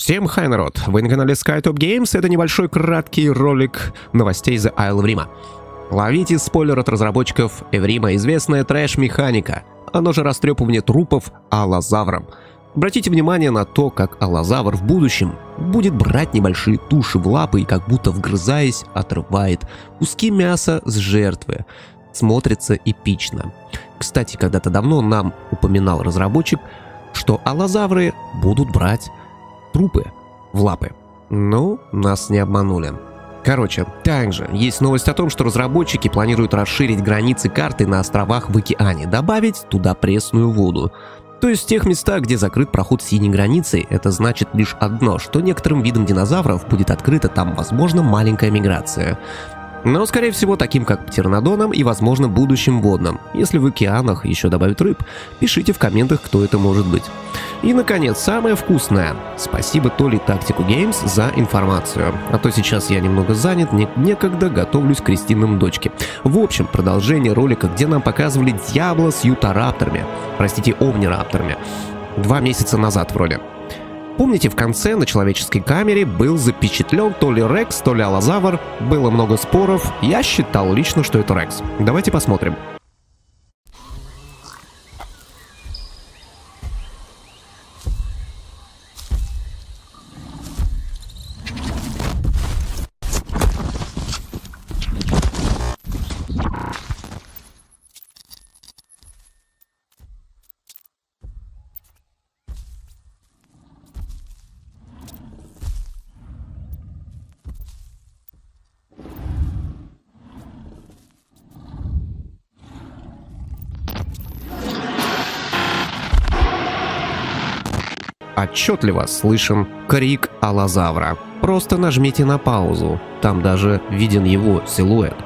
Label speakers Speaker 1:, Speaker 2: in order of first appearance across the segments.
Speaker 1: Всем хай, народ! Вы на канале SkyTop Games, это небольшой краткий ролик новостей The Isle of Rima. Ловите спойлер от разработчиков Эврима, известная трэш-механика, оно же растрепывание трупов аллозавром. Обратите внимание на то, как аллозавр в будущем будет брать небольшие туши в лапы и как будто вгрызаясь отрывает куски мяса с жертвы. Смотрится эпично. Кстати, когда-то давно нам упоминал разработчик, что аллозавры будут брать трупы в лапы. Ну, нас не обманули. Короче, также есть новость о том, что разработчики планируют расширить границы карты на островах в океане, добавить туда пресную воду. То есть в тех местах, где закрыт проход синей границы, это значит лишь одно, что некоторым видам динозавров будет открыта там, возможно, маленькая миграция. Но, скорее всего, таким как птернодоном и, возможно, будущим водным. Если в океанах еще добавят рыб, пишите в комментах, кто это может быть. И, наконец, самое вкусное. Спасибо Толи Тактику Games за информацию. А то сейчас я немного занят, не некогда готовлюсь к крестинным дочке. В общем, продолжение ролика, где нам показывали Дьябло с Ютарапторами. Простите, Овнирапторами. Два месяца назад вроде. Помните, в конце на человеческой камере был запечатлен то ли Рекс, то ли Алазавр. Было много споров. Я считал лично, что это Рекс. Давайте посмотрим. Отчетливо слышен крик аллозавра. Просто нажмите на паузу, там даже виден его силуэт.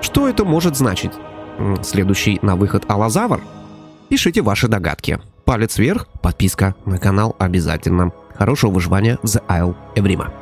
Speaker 1: Что это может значить? Следующий на выход аллозавр? Пишите ваши догадки. Палец вверх, подписка на канал обязательно. Хорошего выживания The Isle Эврима.